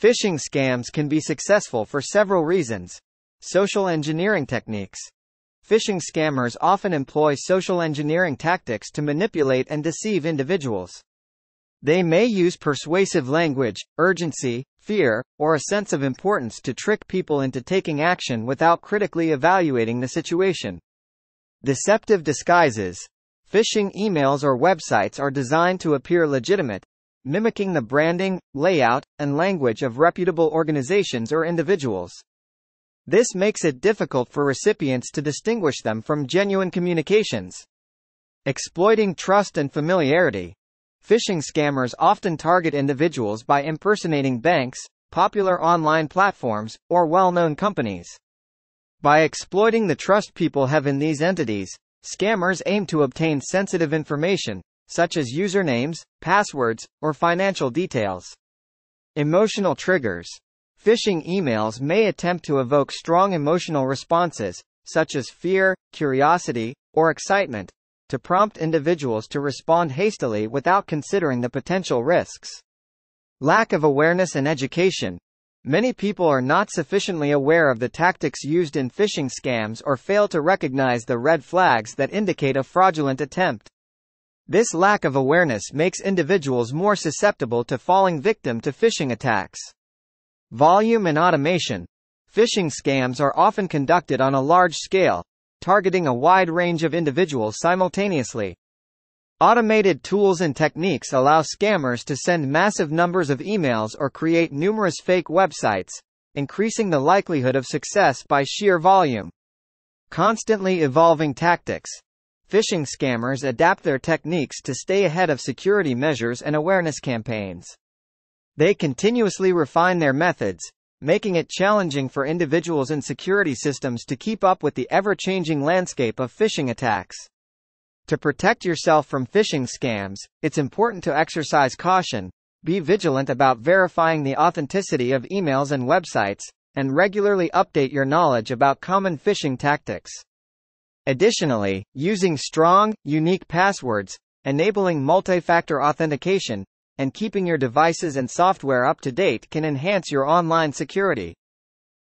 Phishing scams can be successful for several reasons. Social engineering techniques. Phishing scammers often employ social engineering tactics to manipulate and deceive individuals. They may use persuasive language, urgency, fear, or a sense of importance to trick people into taking action without critically evaluating the situation. Deceptive disguises. Phishing emails or websites are designed to appear legitimate, mimicking the branding, layout, and language of reputable organizations or individuals. This makes it difficult for recipients to distinguish them from genuine communications. Exploiting trust and familiarity. Phishing scammers often target individuals by impersonating banks, popular online platforms, or well-known companies. By exploiting the trust people have in these entities, scammers aim to obtain sensitive information, such as usernames, passwords, or financial details. Emotional triggers. Phishing emails may attempt to evoke strong emotional responses, such as fear, curiosity, or excitement, to prompt individuals to respond hastily without considering the potential risks. Lack of awareness and education. Many people are not sufficiently aware of the tactics used in phishing scams or fail to recognize the red flags that indicate a fraudulent attempt. This lack of awareness makes individuals more susceptible to falling victim to phishing attacks. Volume and automation. Phishing scams are often conducted on a large scale, targeting a wide range of individuals simultaneously. Automated tools and techniques allow scammers to send massive numbers of emails or create numerous fake websites, increasing the likelihood of success by sheer volume. Constantly evolving tactics. Phishing scammers adapt their techniques to stay ahead of security measures and awareness campaigns. They continuously refine their methods, making it challenging for individuals and security systems to keep up with the ever-changing landscape of phishing attacks. To protect yourself from phishing scams, it's important to exercise caution, be vigilant about verifying the authenticity of emails and websites, and regularly update your knowledge about common phishing tactics. Additionally, using strong, unique passwords, enabling multi-factor authentication, and keeping your devices and software up to date can enhance your online security.